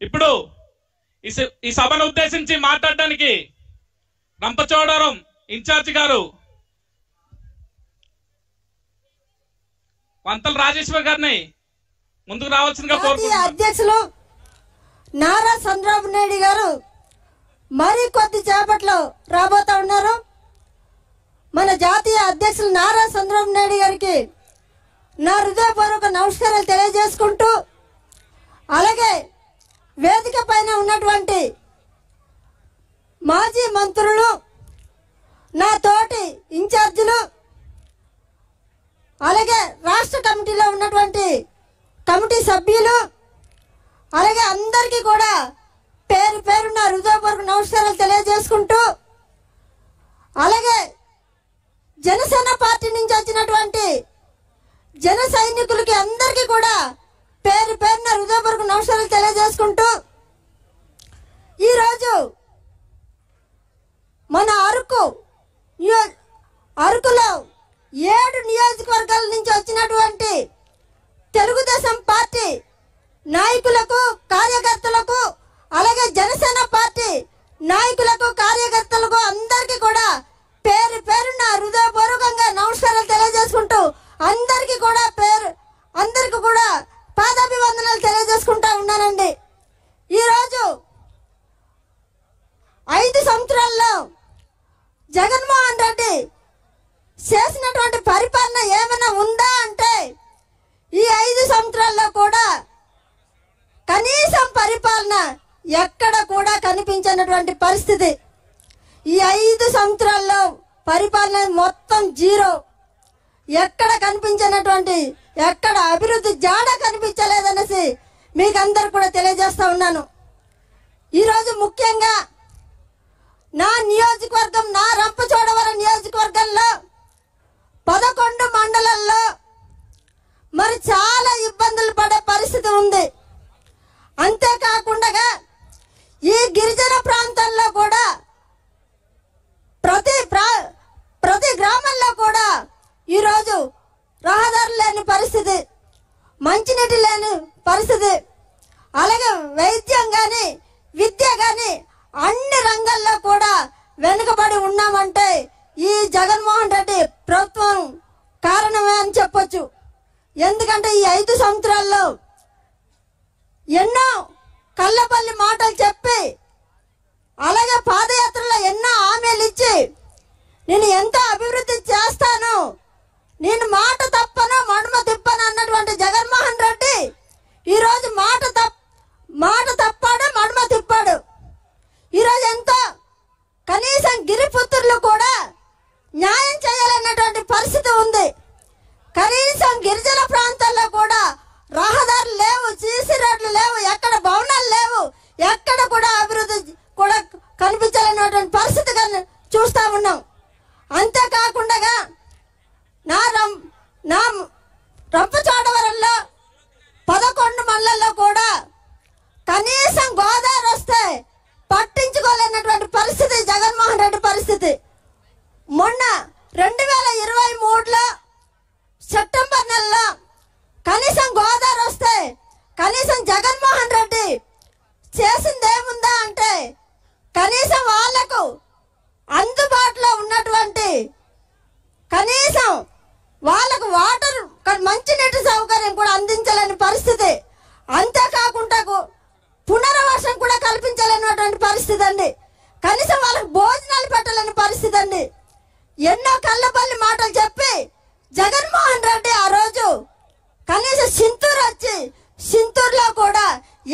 ఇప్పుడు ఈ సభను ఉద్దేశించి మాట్లాడడానికి రంపచోడవరం ఇన్ఛార్జ్ గారు వంతల రాజేశ్వర్ గారిని ముందుకు రావాల్సిందిగా కోరుకుంటున్నాను. అధ్యక్షులు నారా చంద్రబాబు నాయుడు గారు మరి కొద్ది చేపట్లో రాబోతా ఉన్నారు. మన జాతీయ అధ్యక్షులు నారా చంద్రబాబు నాయుడు గారికి నా హృదయపూర్వక నమస్కారాలు తెలియజేసుకుంటూ అలాగే వేదిక పైన ఉన్నటువంటి మాజీ మంత్రులు నా తోటి ఇన్ఛార్జీలు అలాగే రాష్ట్ర కమిటీలో ఉన్నటువంటి కమిటీ సభ్యులు. అలాగే అందరికీ కూడా పేరు పేరున్న హృదయపూర్వక నమస్కారాలు తెలియజేసుకుంటూ అలాగే జనసేన పార్టీ నుంచి వచ్చినటువంటి జన సైనికులకి అందరికీ కూడా పేరు పేరున హృదయపూర్వక నమస్కారాలు తెలియజేసుకుంటూ ఈరోజు మన అరకు అరకులో ఏడు నియోజకవర్గాల నుంచి వచ్చినటువంటి తెలుగుదేశం పార్టీ నాయకులకు కార్యకర్తలకు అలాగే జనసేన పార్టీ నాయకులకు కార్యకర్తలకు అందరికీ కూడా పేరు పేరున హృదయపూర్వకంగా నమస్కారాలు తెలియజేసుకుంటూ అందరికీ కూడా పేరు అందరికీ కూడా పాదాభివందనాలు తెలియజేసుకుంటా ఉన్నానండి ఈరోజు ఐదు సంవత్సరాల్లో జగన్మోహన్ రెడ్డి చేసినటువంటి పరిపాలన ఏమైనా ఉందా? ఈ ఐదు సంవత్సరాల్లో కూడా కనీసం పరిపాలన ఎక్కడ కూడా కనిపించినటువంటి పరిస్థితి. ఈ ఐదు సంవత్సరాల్లో పరిపాలన మొత్తం జీరో. ఎక్కడ కనిపించినటువంటి ఎక్కడ అభివృద్ధి జాడ కనిపించలేదనేసి మీకు అందరు కూడా తెలియజేస్తా ఉన్నాను. ఈరోజు ముఖ్యంగా నా నియోజకవర్గం నా రంపచోడవరం నియోజకవర్గంలో పదకొండు మండలంలో మరి చాలా ఇబ్బందులు పడే పరిస్థితి ఉంది. అంతేకాకుండా ఈ గిరిజన ప్రాంతాల్లో కూడా ప్రతి ప్రా- ప్రతి గ్రామంలో కూడా ఈరోజు రహదారులు లేని పరిస్థితి మంచినీటి లేని పరిస్థితి. అలాగే వైద్యం కానీ విద్య కానీ అన్ని రంగాల్లో కూడా వెనుకబడి ఉన్నామంటే ఈ జగన్మోహన్ రెడ్డి ప్రభుత్వం కారణమే అని చెప్పొచ్చు. ఎందుకంటే ఈ ఐదు సంవత్సరాల్లో ఎన్నో కళ్ళపల్లి మాటలు చెప్పి అలాగే పాదయాత్రలో ఎన్నో హామీలు ఇచ్చి నేను ఎంత అభివృద్ధి చేస్తాను నేను మాట తప్పను మడమ తిప్పను అన్నటువంటి జగన్మోహన్ రెడ్డి ఈరోజు మాట తప్ మాట తప్పాడు మడమ తిప్పాడు ఈరోజు ఎంతో కనీసం గిరిపుత్రులు కూడా న్యాయం చేయాలన్నటువంటి పరిస్థితి ఉంది కనీసం గిరిజన ప్రాంతాల్లో కూడా రహదారులు లేవు సీసీ రోడ్లు లేవు ఎక్కడ భవనాలు లేవు ఎక్కడ కూడా అభివృద్ధి కూడా కనిపించాలన్నటువంటి పరిస్థితి కని- చూస్తా ఉన్నాం అంతేకాకుండా నా రం నా రంపచోడవరంలో పదకొండు మండలాల్లో కూడా కనీసం గోదావరి వస్తే పట్టించుకోలేనటువంటి పరిస్థితి జగన్మోహన్ రెడ్డి పరిస్థితి మొన్న రెండు వేల ఇరవై మూడులో సెప్టెంబర్ నెలలో కనీసం గోదావరి వస్తే కనీసం జగన్మోహన్ రెడ్డి చేసింది ఏముందా అంటే కనీసం వాళ్ళకు అందుబాటులో ఉన్నటువంటి కనీసం వాళ్ళకు వాటర్ క- మంచినీటి సౌకర్యం కూడా అందించలేని పరిస్థితి. అంతేకాకుండా పునరావాసం కూడా కల్పించలేనటువంటి పరిస్థితి అండి. కనీసం వాళ్ళకి భోజనాలు పెట్టలేని పరిస్థితి అండి. ఎన్నో కళ్ళబల్లి మాటలు చెప్పి జగన్మోహన్ రెడ్డి ఆ రోజు కనీసం సింతూరు వచ్చి సింతూరులో కూడా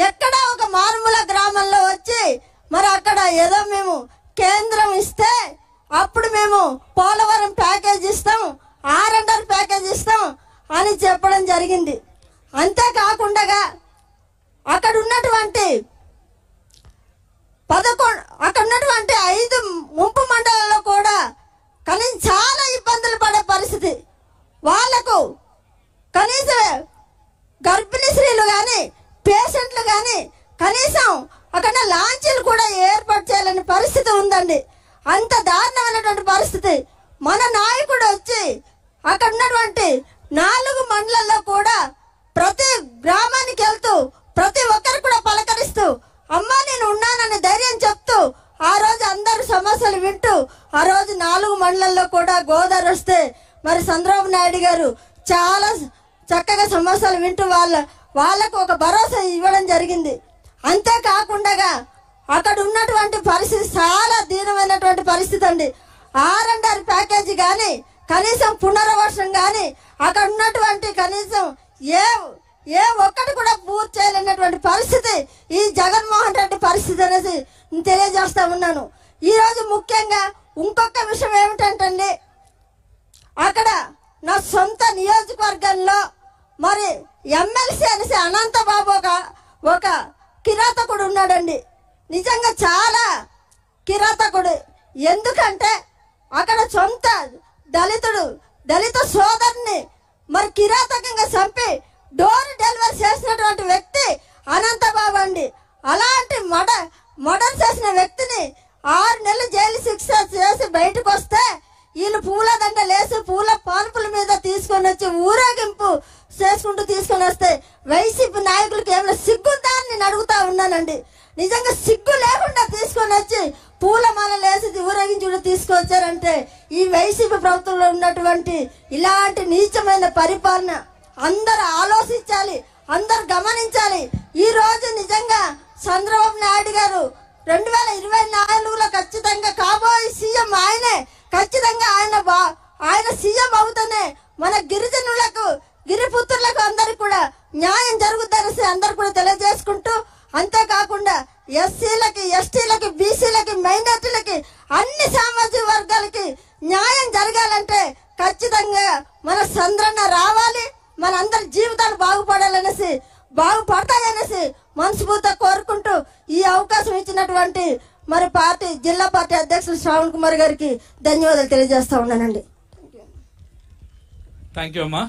ఎక్కడ ఒక మారుమూల గ్రామంలో వచ్చి మరి అక్కడ ఏదో మేము కేంద్రం ఇస్తే అప్పుడు మేము పోలవరం ప్యాకేజ్ ఇస్తాం ఆర్ అండర్ ప్యాకేజ్ ఇస్తాం అని చెప్పడం జరిగింది. అంతేకాకుండా అక్కడ ఉన్నటువంటి పదకొండు అక్కడ ఉన్నటువంటి ఐదు ముంపు మండలాల్లో కూడా కనీసం చాలా ఇబ్బందులు పడే పరిస్థితి. వాళ్ళకు కనీసం గర్భిణీ స్త్రీలు కానీ పేషెంట్లు కానీ కనీసం అక్కడ లాంచీలు కూడా ఏర్పాటు చేయాలని పరిస్థితి ఉందండి. అంత దారుణమైనటువంటి పరిస్థితి. మన నాయకుడు వచ్చి అక్కడ ఉన్నటువంటి నాలుగు మండలాల్లో కూడా ప్రతి గ్రామానికి వెళ్తూ ప్రతి ఒక్కరు కూడా పలకరిస్తూ అమ్మ నేను ఉన్నానని ధైర్యం చెప్తూ ఆ రోజు అందరు సమస్యలు వింటూ ఆ రోజు నాలుగు మండలంలో కూడా గోదావరి వస్తే మరి చంద్రబాబు నాయుడు గారు చాలా చక్కగా సమస్యలు వింటూ వాళ్ళ వాళ్ళకు ఒక భరోసా ఇవ్వడం జరిగింది. అంతేకాకుండా అక్కడ ఉన్నటువంటి పరిస్థితి చాలా దీనమైనటువంటి పరిస్థితి అండి. ఆర్ అండ్ ఆర్ ప్యాకేజీ కానీ కనీసం పునరావాసం కానీ అక్కడ ఉన్నటువంటి కనీసం ఏ ఏ ఒక్కటి కూడా పూర్తి చేయలేనటువంటి పరిస్థితి ఈ జగన్మోహన్ రెడ్డి పరిస్థితి అనేది నేను తెలియజేస్తా ఉన్నాను. ఈరోజు ముఖ్యంగా ఇంకొక విషయం ఏమిటంటే అక్కడ నా సొంత నియోజకవర్గంలో మరి ఎమ్మెల్సీ అనేసి అనంతబాబు ఒక ఒక కిరాతకుడు ఉన్నాడండి. నిజంగా చాలా కిరాతకుడు. ఎందుకంటే అక్కడ సొంత దళితుడు దళిత సోదరుని మరి కిరాతకంగా చంపి డోర్ డెలివరీ చేసినటువంటి వ్యక్తి అనంతబాబు అండి. అలాంటి మడ మర్డర్ చేసిన వ్యక్తిని ఆరు నెలలు జైలు శిక్ష చేసి బయటకు వస్తే వీళ్ళు పూల దండ లేసి పూల పాల్పుల మీద తీసుకొని వచ్చి ఊరేగింపు చేసుకుంటూ తీసుకొని వస్తే వైసీపీ నాయకులకి ఏమైనా సిగ్గుందా అని నేను అడుగుతా ఉన్నానండి. నిజంగా సిగ్గు లేకుండా తీసుకొని వచ్చి పూలమాల లేసి ఊరేగించుడు తీసుకొచ్చారంటే ఈ వైసీపీ ప్రభుత్వంలో ఉన్నటువంటి ఇలాంటి నీచమైన పరిపాలన అందరూ ఆలోచించాలి అందరు గమనించాలి. ఈ రోజు నిజంగా చంద్రబాబు నాయుడు గారు రెండు వేల ఇరవై నాలుగులో ఖచ్చితంగా కాబోయే సీఎం ఆయనే. ఖచ్చితంగా ఆయన బా ఆయన సీఎం అవుతూనే మన గిరిజనులకు గిరిపుత్రులకు అందరికి కూడా న్యాయం జరుగుతారు అందరు కూడా తెలియజేసుకుంటూ అంతేకాకుండా ఎస్సీలకి ఎస్టీలకి బీసీలకి మైనార్టీలకి అన్ని సామాజిక వర్గాలకి న్యాయం జరగాలంటే ఖచ్చితంగా మన చంద్రన్న రావాలి మన అందరి బాగుపడాలనేసి బాగుపడతాయనేసి మనస్ఫూర్తిగా కోరుకుంటూ ఈ అవకాశం ఇచ్చినటువంటి మరి పార్టీ జిల్లా పార్టీ అధ్యక్షులు శ్రావణ్ కుమార్ గారికి ధన్యవాదాలు తెలియజేస్తా ఉన్నానండి. థ్యాంక్ యూ అమ్మా